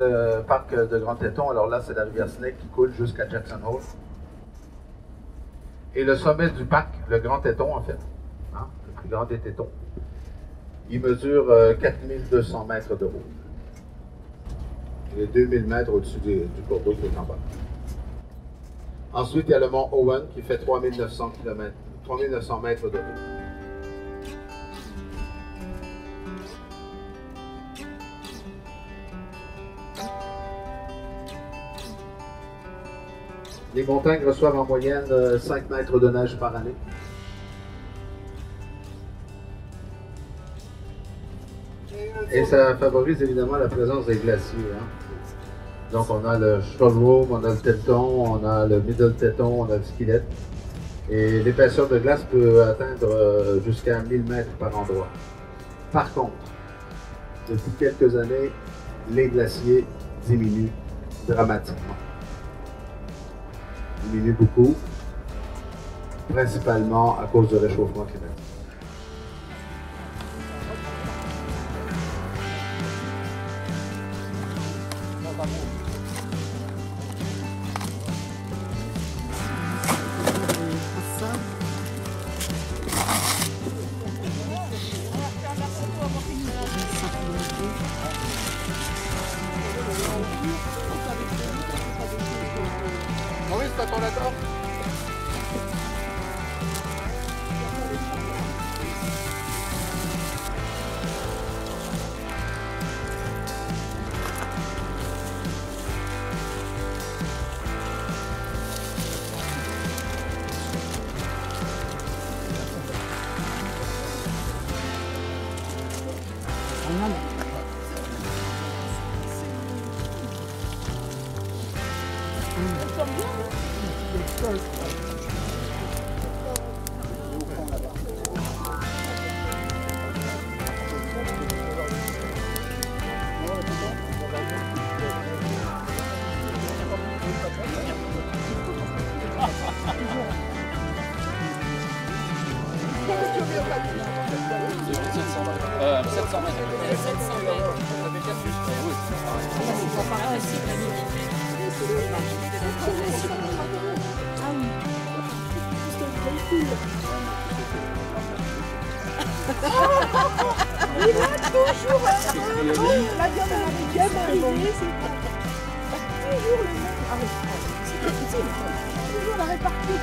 Le parc de Grand Téton, alors là, c'est la rivière Snake qui coule jusqu'à Jackson Hole. Et le sommet du parc, le Grand Téton, en fait, hein, le plus grand des tétons, il mesure 4200 euh, mètres de haut. Il est 2000 mètres au-dessus du, cours d'eau qui est en bas. Ensuite, il y a le mont Owen qui fait 3900, km, 3900 mètres de haut. Les montagnes reçoivent en moyenne 5 euh, mètres de neige par année. Et ça favorise évidemment la présence des glaciers. Hein. Donc on a le Room, on a le Téton, on a le Middle Téton, on a le Skillet. Et l'épaisseur de glace peut atteindre euh, jusqu'à 1000 mètres par endroit. Par contre, depuis quelques années, les glaciers diminuent dramatiquement diminue beaucoup, principalement à cause du réchauffement climatique. Euh, 700 mètres. 700 mètres. Il a toujours la viande américaine arrivée, c'est toujours le même. Ah oui, c'est toujours la répartie.